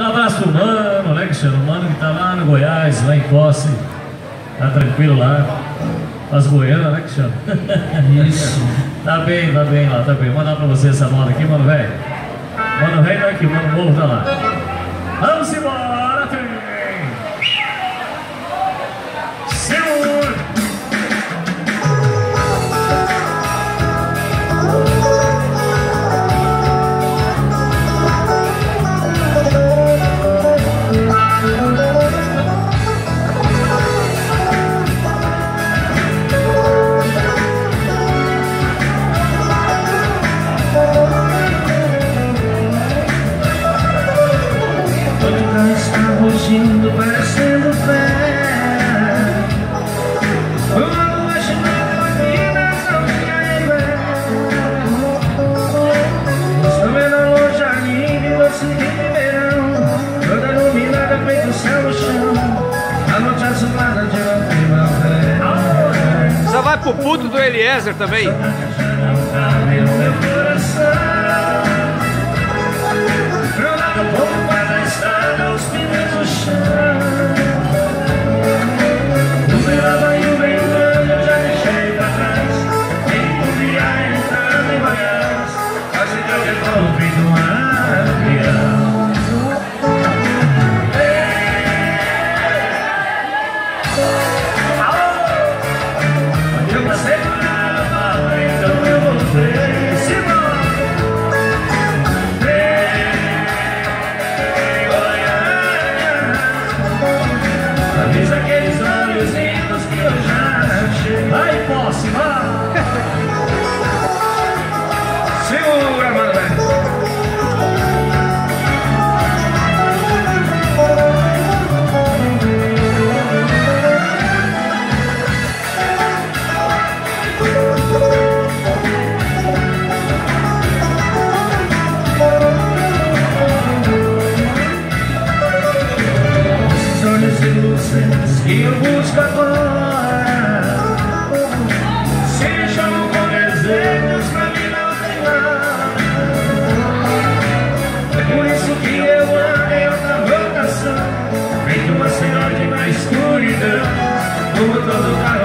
Um abraço pro Mano, né, Cristiano? O Mano que tá lá no Goiás, lá em Posse. Tá tranquilo lá. As Goianas, né, Cristiano? Isso. tá bem, tá bem lá, tá bem. Vou mandar pra você essa moda aqui, mano, velho. Mano, velho tá aqui, mano, morro tá lá. Vamos embora, está rugindo, parecendo fé. Uma lua chinesa aqui nessa minha Estou vendo a longe ali, Doce Ribeirão. Toda iluminada, feito céu no chão. A noite azulada de uma primavera. Só vai pro puto do Eliezer também. Que eu busco agora Sejam com desejos pra mim não tem nada Por isso que eu andei outra vocação. Feito uma senhora de mais escuridão Como todo carro